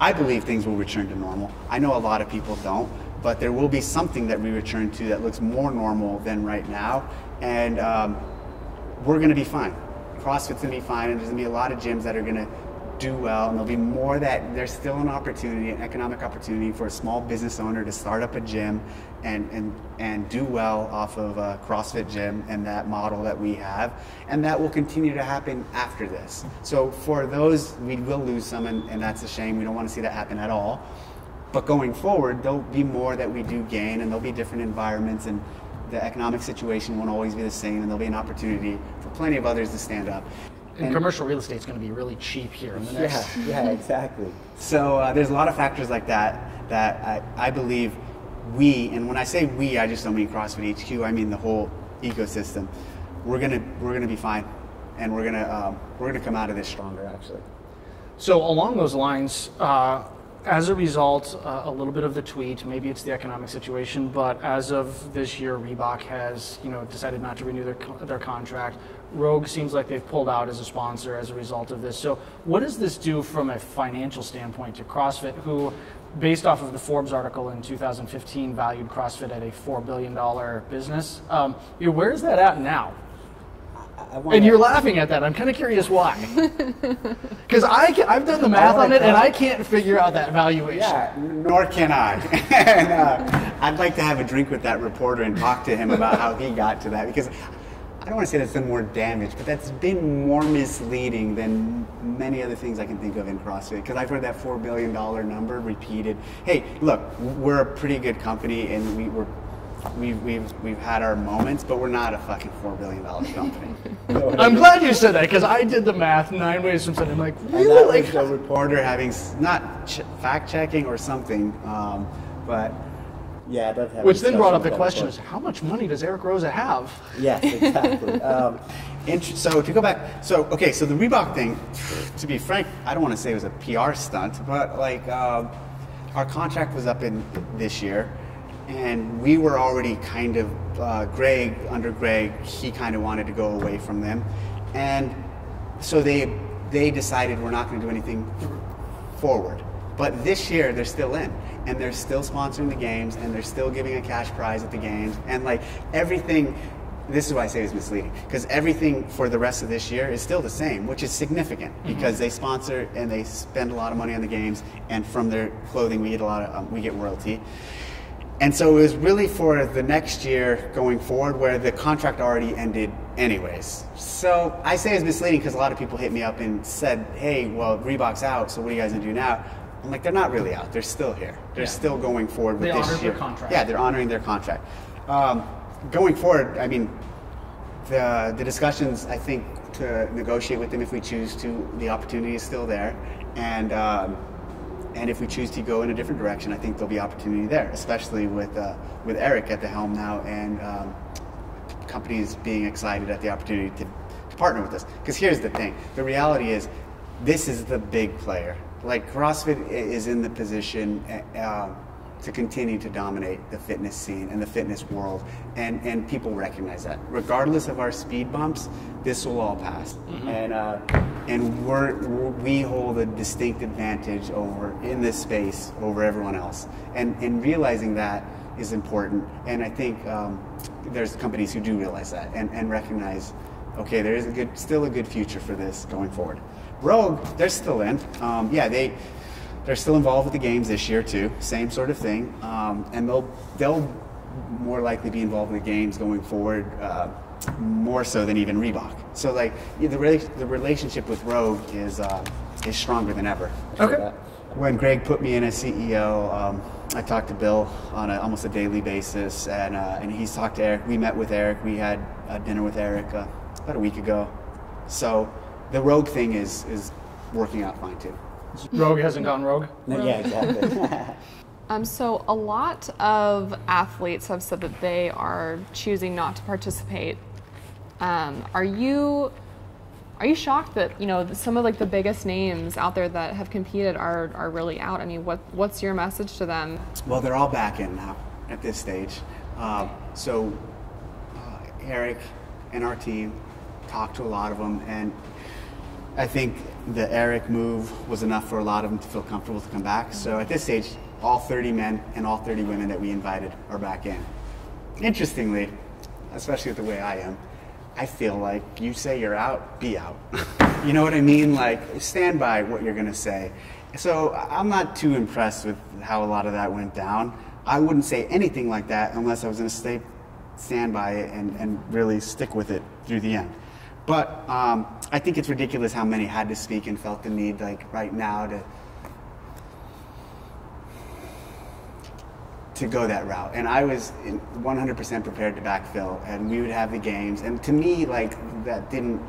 I believe things will return to normal. I know a lot of people don't, but there will be something that we return to that looks more normal than right now, and um, we're going to be fine. CrossFit's going to be fine, and there's going to be a lot of gyms that are going to do well, and there'll be more that there's still an opportunity, an economic opportunity for a small business owner to start up a gym and, and, and do well off of a CrossFit gym and that model that we have. And that will continue to happen after this. So for those, we will lose some, and, and that's a shame. We don't want to see that happen at all. But going forward, there'll be more that we do gain, and there'll be different environments, and the economic situation won't always be the same, and there'll be an opportunity for plenty of others to stand up. And, And- commercial real estate is going to be really cheap here in the next. yeah, yeah, exactly. So uh, there's a lot of factors like that that I, I believe we, and when I say we, I just don't mean CrossFit HQ. I mean the whole ecosystem. We're gonna we're gonna be fine, and we're gonna um, we're gonna come out of this stronger. Actually, So along those lines, uh, as a result, uh, a little bit of the tweet, maybe it's the economic situation, but as of this year, Reebok has you know decided not to renew their their contract. Rogue seems like they've pulled out as a sponsor as a result of this. So what does this do from a financial standpoint to CrossFit, who, based off of the Forbes article in 2015, valued CrossFit at a four billion dollar business? Um, you know, where's that at now? And you're laughing at that. I'm kind of curious why. Because I can, I've done the math on it, and I can't figure out that valuation. Yeah, nor can I. and, uh, I'd like to have a drink with that reporter and talk to him about how he got to that because I don't want to say that's done more damage, but that's been more misleading than many other things I can think of in CrossFit. Because I've heard that four billion dollar number repeated. Hey, look, we're a pretty good company, and we, we're we've we've we've had our moments, but we're not a fucking four billion dollar company. I'm glad you said that because I did the math nine ways from Sunday. I'm like, And really? that Like, was the reporter having not ch- fact checking or something, um, but yeah, I'd love to have which then brought up the question: is how much money does Eric Roza have? Yes, exactly. um, so to go back, so okay, so the Reebok thing, to be frank, I don't want to say it was a PR stunt, but like um, our contract was up in this year, and we were already kind of uh, Greg under Greg, he kind of wanted to go away from them, and so they they decided we're not going to do anything forward. But this year they're still in, and they're still sponsoring the games, and they're still giving a cash prize at the games, and like everything. This is why I say it's misleading because everything for the rest of this year is still the same, which is significant because they sponsor and they spend a lot of money on the games, and from their clothing we get a lot of um, we get royalty. And so it was really for the next year going forward where the contract already ended anyways. So I say it's misleading because a lot of people hit me up and said, hey, well, Reebok's out, so what are you guys to do now? I'm like, they're not really out. They're still here. They're Yeah. still going forward with They this honored year. their contract. Yeah, they're honoring their contract. Um, going forward, I mean, the, the discussions, I think, to negotiate with them if we choose to, the opportunity is still there. And um, and if we choose to go in a different direction, I think there'll be opportunity there, especially with uh, with Eric at the helm now and um, companies being excited at the opportunity to, to partner with us. Because here's the thing: the reality is, this is the big player. Like CrossFit is in the position. Uh, to continue to dominate the fitness scene and the fitness world, and, and people recognize that. Regardless of our speed bumps, this will all pass, and uh, and we're, we're we hold a distinct advantage over in this space over everyone else, and and realizing that is important. And I think um, there's companies who do realize that and, and recognize, okay, there is a good still a good future for this going forward. Rogue, they're still in. Um, yeah, they they're still involved with the games this year too. Same sort of thing, um, and they'll they'll more likely be involved in the games going forward, uh, more so than even Reebok. So like yeah, the rela- the relationship with Rogue is uh, is stronger than ever. Okay. When Greg put me in as CEO, um, I talked to Bill on a, almost a daily basis, and uh, and he's talked to Eric. We met with Eric. We had a dinner with Eric uh, about a week ago. So the Rogue thing is is working out fine too. Rogue hasn't gone rogue. Yeah, exactly. Um, so a lot of athletes have said that they are choosing not to participate. Um, are you are you shocked that you know some of like the biggest names out there that have competed are, are really out? I mean, what what's your message to them? Well, they're all back in now at this stage. Um, so uh, Eric and our team talked to a lot of them, and I think the Eric move was enough for a lot of them to feel comfortable to come back. So at this stage, all 30 men and all 30 women that we invited are back in. Interestingly, especially with the way I am, I feel like you say you're out, be out. you know what I mean? Like, stand by what you're going to say. So I'm not too impressed with how a lot of that went down. I wouldn't say anything like that unless I was going to stay, stand by it and, and really stick with it through the end. But um, I think it's ridiculous how many had to speak and felt the need, like right now, to to go that route. And I was 100% prepared to backfill, and we would have the games. And to me, like that didn't,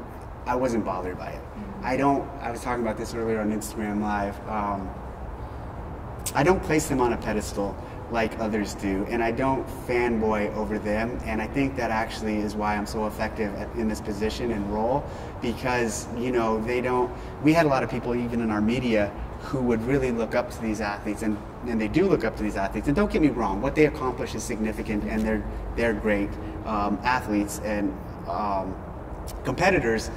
I wasn't bothered by it. I don't. I was talking about this earlier on Instagram Live. Um, I don't place them on a pedestal like others do, and I don't fanboy over them. And I think that actually is why I'm so effective in this position and role, because you know they don't. We had a lot of people even in our media who would really look up to these athletes, and, and they do look up to these athletes. And don't get me wrong, what they accomplish is significant, and they're they're great um, athletes and um, competitors.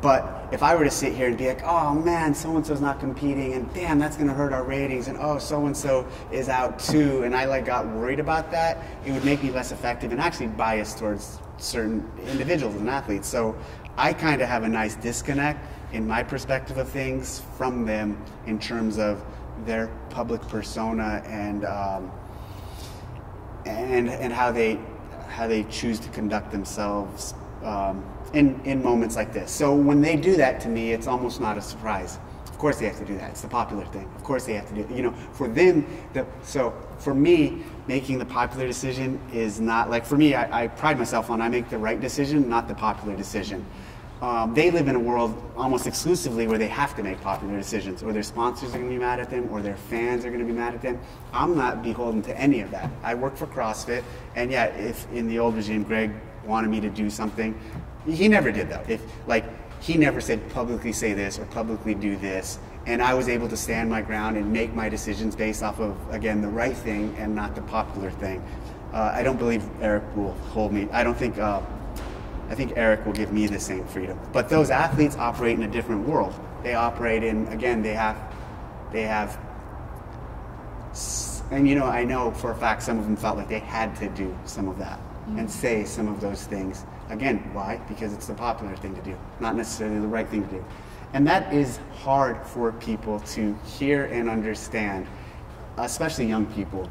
But if I were to sit here and be like, oh man, so and so's not competing, and damn, that's gonna hurt our ratings, and oh, so and so is out too, and I like got worried about that, it would make me less effective and actually biased towards certain individuals and athletes. So I kind of have a nice disconnect in my perspective of things from them in terms of their public persona and um, and and how they how they choose to conduct themselves um, in in moments like this. So when they do that to me, it's almost not a surprise. Of course they have to do that. It's the popular thing. Of course they have to do. It. You know, for them, the so for me, making the popular decision is not like for me. I, I pride myself on I make the right decision, not the popular decision um, they live in a world almost exclusively where they have to make popular decisions, or their sponsors are going to be mad at them, or their fans are going to be mad at them. I'm not beholden to any of that. I work for CrossFit, and yeah, if in the old regime Greg wanted me to do something, he never did though. If like he never said publicly say this or publicly do this, and I was able to stand my ground and make my decisions based off of again the right thing and not the popular thing. Uh, I don't believe Eric will hold me. I don't think uh, I think Eric will give me the same freedom. But those athletes operate in a different world. They operate in again. They have, they have, and you know I know for a fact some of them felt like they had to do some of that. And mm-hmm. say some of those things. Again, why? Because it's the popular thing to do, not necessarily the right thing to do. And that is hard for people to hear and understand, especially young people.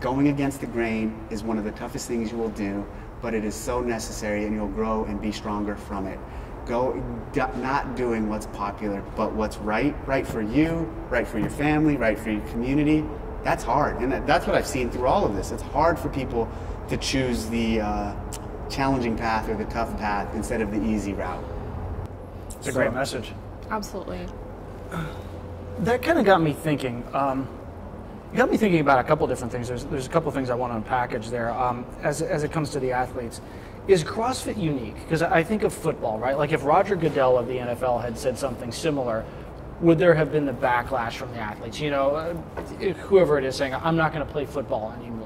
Going against the grain is one of the toughest things you will do but it is so necessary and you'll grow and be stronger from it. Go not doing what's popular, but what's right, right for you, right for your family, right for your community. That's hard. And that's what I've seen through all of this. It's hard for people to choose the uh, challenging path or the tough path instead of the easy route. It's a so, great message. Absolutely. That kind of got me thinking. Um, you got me thinking about a couple different things. There's, there's a couple things I want to unpackage there um, as, as it comes to the athletes. Is CrossFit unique? Because I think of football, right? Like if Roger Goodell of the NFL had said something similar, would there have been the backlash from the athletes? You know, uh, whoever it is saying, I'm not going to play football anymore.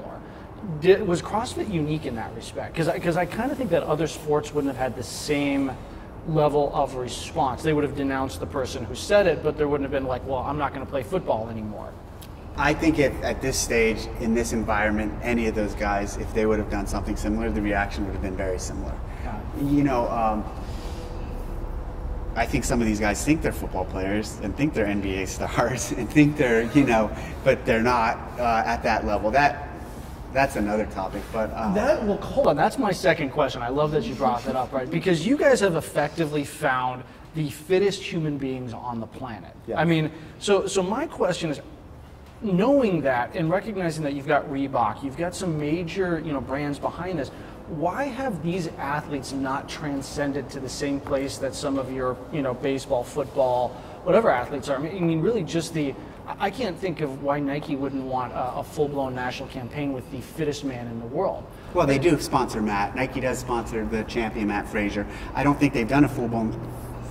Did, was CrossFit unique in that respect? Because I, I kind of think that other sports wouldn't have had the same level of response. They would have denounced the person who said it, but there wouldn't have been like, well, I'm not going to play football anymore. I think at, at this stage, in this environment, any of those guys, if they would have done something similar, the reaction would have been very similar. Yeah. You know, um, I think some of these guys think they're football players and think they're NBA stars and think they're, you know, but they're not uh, at that level. That that's another topic, but uh, that well, hold on. That's my second question. I love that you brought that up, right? Because you guys have effectively found the fittest human beings on the planet. Yeah. I mean, so so my question is, knowing that and recognizing that you've got Reebok, you've got some major you know brands behind this, why have these athletes not transcended to the same place that some of your you know baseball, football, whatever athletes are. I mean, I mean really just the. I can't think of why Nike wouldn't want a, a full-blown national campaign with the fittest man in the world. Well, they do sponsor Mat. Nike does sponsor the champion Mat Fraser. I don't think they've done a full blown,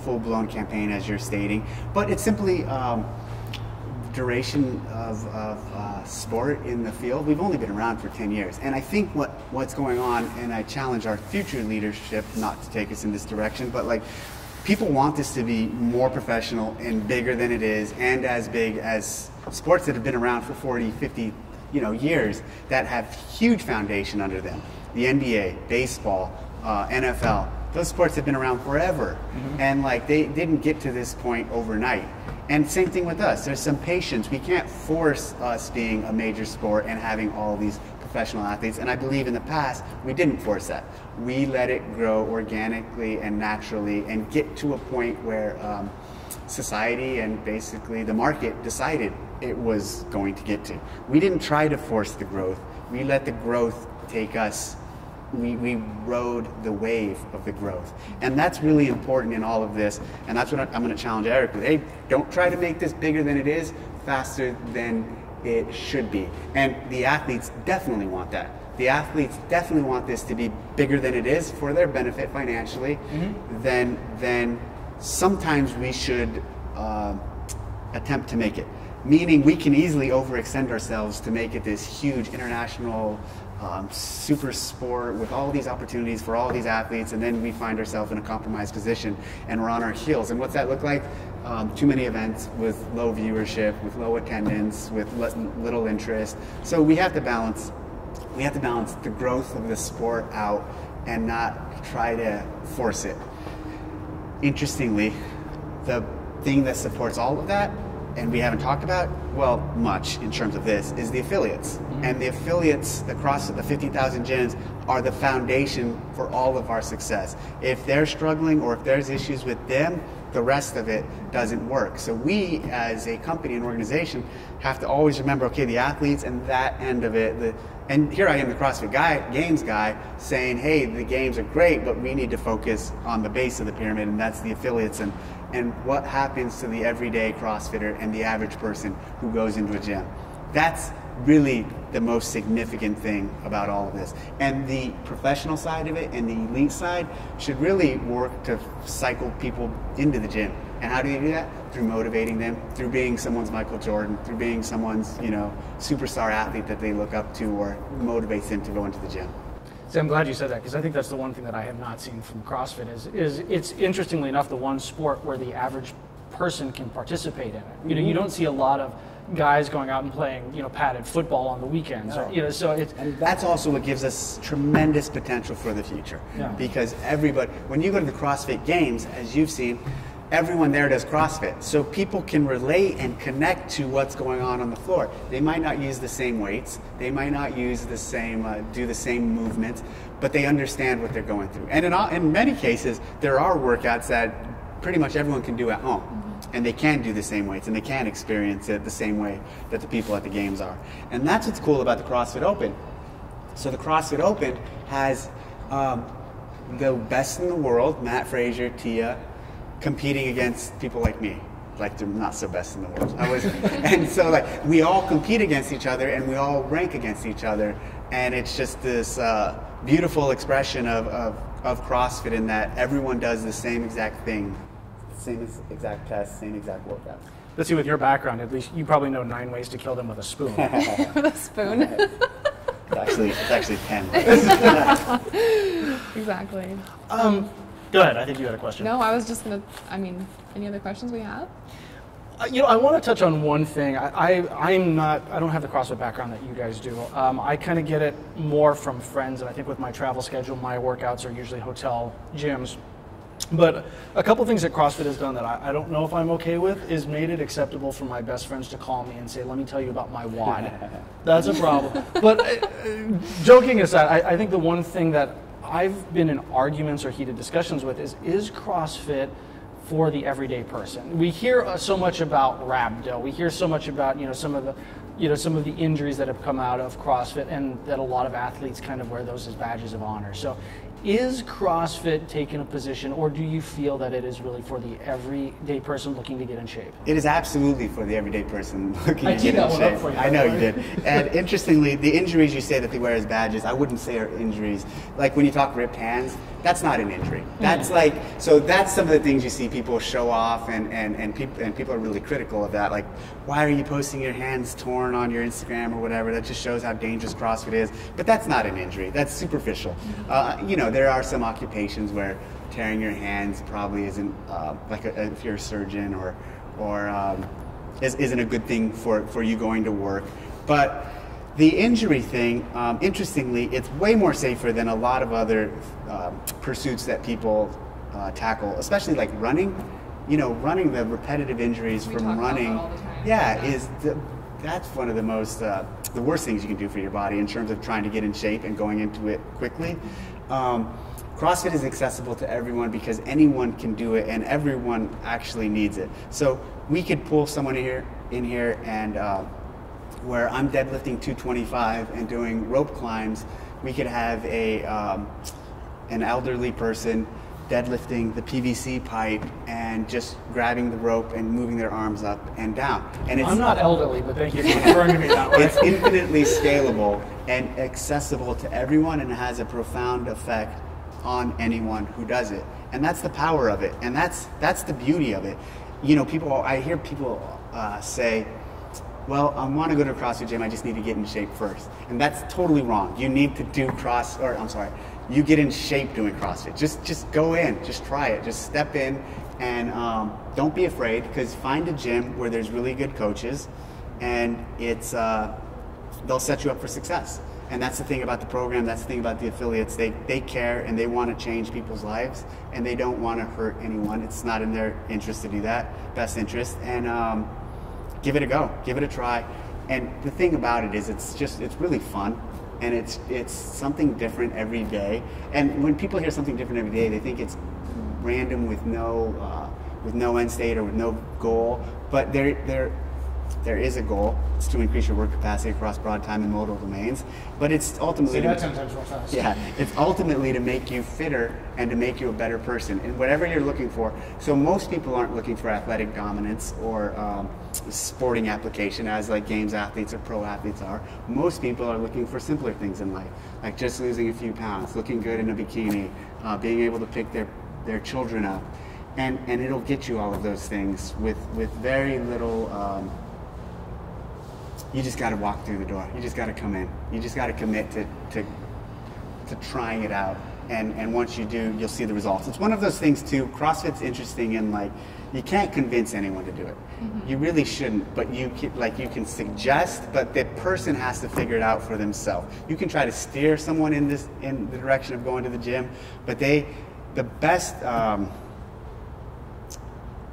full blown campaign as you're stating, but it's simply um, duration of, of uh, sport in the field. We've only been around for 10 years, and I think what what's going on, and I challenge our future leadership not to take us in this direction, but like. People want this to be more professional and bigger than it is, and as big as sports that have been around for 40, 50, you know years that have huge foundation under them. The NBA, baseball, uh, NFL, those sports have been around forever, and like they didn't get to this point overnight. And same thing with us. There's some patience. We can't force us being a major sport and having all these professional athletes. And I believe in the past we didn't force that. We let it grow organically and naturally and get to a point where. Um, society and basically the market decided it was going to get to. We didn't try to force the growth. We let the growth take us. We, we rode the wave of the growth. And that's really important in all of this. And that's what I'm going to challenge Eric with. Hey, don't try to make this bigger than it is, faster than it should be. And the athletes definitely want that. The athletes definitely want this to be bigger than it is for their benefit financially. Then, then sometimes we should uh, attempt to make it. Meaning we can easily overextend ourselves to make it this huge international um, super sport with all these opportunities for all these athletes, and then we find ourselves in a compromised position and we're on our heels. And what's that look like? Um, too many events with low viewership, with low attendance, with li- little interest. So we have to balance. We have to balance the growth of the sport out and not try to force it interestingly, the thing that supports all of that, and we haven't talked about, well, much in terms of this, is the affiliates. Mm-hmm. And the affiliates across the 50,000 gyms are the foundation for all of our success. If they're struggling or if there's issues with them, the rest of it doesn't work. So we, as a company and organization, have to always remember, okay, the athletes and that end of it. The, and here I am, the CrossFit guy, Games guy, saying, hey, the games are great, but we need to focus on the base of the pyramid, and that's the affiliates and and what happens to the everyday CrossFitter and the average person who goes into a gym. That's really the most significant thing about all of this. And the professional side of it and the elite side should really work to cycle people into the gym. And how do they do that? Through motivating them, through being someone's Michael Jordan, through being someone's, you know, superstar athlete that they look up to or motivates them to go into the gym. I'm glad you said that because I think that's the one thing that I have not seen from CrossFit is is it's interestingly enough the one sport where the average person can participate in it. You know, you mm-hmm. don't see a lot of guys going out and playing, you know, padded football on the weekends. Or, you know, so it's And that's also what gives us tremendous potential for the future. Yeah. Because everybody, when you go to the CrossFit Games, as you've seen, everyone there does CrossFit. So people can relate and connect to what's going on on the floor. They might not use the same weights, they might not use the same, uh, do the same movements, but they understand what they're going through. And in, all, in many cases, there are workouts that pretty much everyone can do at home. And they can do the same weights and they can experience it the same way that the people at the games are. And that's what's cool about the CrossFit Open. So the CrossFit Open has um, the best in the world, Mat Fraser, Tia, competing against people like me. Like they're not so best in the world. I was, and so like we all compete against each other and we all rank against each other, and it's just this uh, beautiful expression of, of, of CrossFit in that everyone does the same exact thing, same exact test, same exact workout. let's see with your background at least you probably know nine ways to kill them with a spoon. with a spoon. It's actually it's actually ten. exactly. Go ahead. I think you had a question. No, I was just gonna. I mean, any other questions we have? Uh, You know, I want to touch on one thing. I, I, I'm not, I don't have the CrossFit background that you guys do. Um, I kind of get it more from friends, and I think with my travel schedule, my workouts are usually hotel gyms. But a couple things that CrossFit has done that I, I don't know if I'm okay with is made it acceptable for my best friends to call me and say, "Let me tell you about my WOD." That's a problem. But uh, uh, joking aside, I, I think the one thing that I've been in arguments or heated discussions with is: Is CrossFit for the everyday person. We hear uh, so much about rhabdo. We hear so much about you know some of the you know some of the injuries that have come out of CrossFit, and that a lot of athletes kind of wear those as badges of honor. So, is CrossFit taking a position, or do you feel that it is really for the everyday person looking to get in shape? It is absolutely for the everyday person looking I to get in that one up shape. for you, I know you did. And interestingly, the injuries you say that they wear as badges, I wouldn't say are injuries. Like when you talk ripped hands, that's not an injury. That's like so. That's some of the things you see people show off, and and and people and people are really critical of that. Like, why are you posting your hands torn on your Instagram or whatever? That just shows how dangerous CrossFit is. But that's not an injury. That's superficial. Uh, you know, there are some occupations where tearing your hands probably isn't uh, like a, if you're a surgeon or or um, is, isn't a good thing for for you going to work, but the injury thing, um, interestingly, it's way more safer than a lot of other um, pursuits that people uh, tackle, especially like running. You know, running the repetitive injuries We from running, time. yeah, is the, that's one of the most uh, the worst things you can do for your body in terms of trying to get in shape and going into it quickly. Um, CrossFit is accessible to everyone because anyone can do it and everyone actually needs it. So we could pull someone in here in here and. Uh, where I'm deadlifting 225 and doing rope climbs, we could have a um, an elderly person deadlifting the PVC pipe and just grabbing the rope and moving their arms up and down. And it's I'm not elderly, but thank you for referring to me that way. it's infinitely scalable and accessible to everyone and it has a profound effect on anyone who does it. And that's the power of it. And that's that's the beauty of it. You know people i hear people uh, say well i want to go to a crossfit gym i just need to get in shape first. And that's totally wrong. You need to do cross or i'm sorry you get in shape doing crossfit. Just just go in just try it. Just step in and um, don't be afraid because find a gym where there's really good coaches and it's uh, they'll set you up for success. And that's the thing about the program, that's the thing about the affiliates. They, they care and they want to change people's lives and they don't want to hurt anyone. It's not in their interest to do that, best interest. And um, give it a go, give it a try. And the thing about it is it's just, it's really fun and it's, it's something different every day. And when people hear something different every day, they think it's random with no, uh, with no end state or with no goal. But they're, they're, there is a goal. It's to increase your work capacity across broad time and modal domains. But it's ultimately to, that ten times more fast. yeah, it's ultimately to make you fitter and to make you a better person in whatever you're looking for. So most people aren't looking for athletic dominance or um, sporting application as like games athletes or pro athletes are. Most people are looking for simpler things in life, like just losing a few pounds, looking good in a bikini, uh, being able to pick their their children up, and and it'll get you all of those things with with very little. Um, you just got to walk through the door. You just got to come in. You just got to commit to, to to trying it out. And and once you do, you'll see the results. It's one of those things too. CrossFit's interesting in like you can't convince anyone to do it. You really shouldn't, but you can, like you can suggest, but the person has to figure it out for themselves. You can try to steer someone in this in the direction of going to the gym, but they the best um,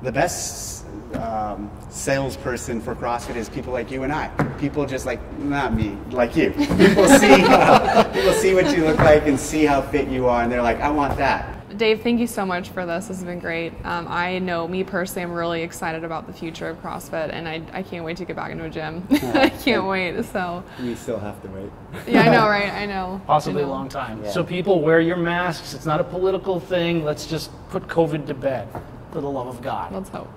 the best um, salesperson for CrossFit is people like you and I. People just like not me, like you. People see people see what you look like and see how fit you are, and they're like, I want that. Dave, thank you so much for this. This has been great. Um, I know me personally, I'm really excited about the future of CrossFit, and I, I can't wait to get back into a gym. I can't wait. So, We still have to wait. yeah, I know, right? I know. Possibly I a know. long time. Yeah. So people wear your masks. It's not a political thing. Let's just put COVID to bed for the love of God. Let's hope.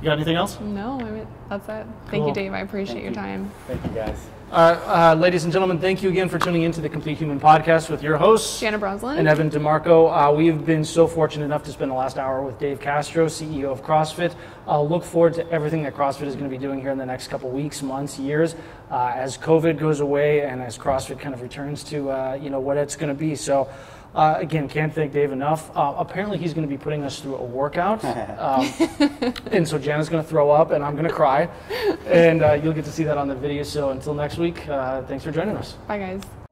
You got anything else? No, I mean, that's it. Thank Cool. you, Dave. I appreciate Thank your you. time. Thank you, guys. Uh, uh, ladies and gentlemen, thank you again for tuning in to the Complete Human Podcast with your hosts. Janna Breslin. and Evan DeMarco. Uh, we've been so fortunate enough to spend the last hour with Dave Castro, CEO of CrossFit. Uh, look forward to everything that CrossFit is going to be doing here in the next couple weeks, months, years, uh, as COVID goes away and as CrossFit kind of returns to uh, you know what it's going to be. So. Uh, again, can't thank Dave enough. Uh, apparently, he's going to be putting us through a workout, um, and so Janna's going to throw up, and I'm going to cry, and uh, you'll get to see that on the video. So until next week, uh, thanks for joining us. Bye, guys.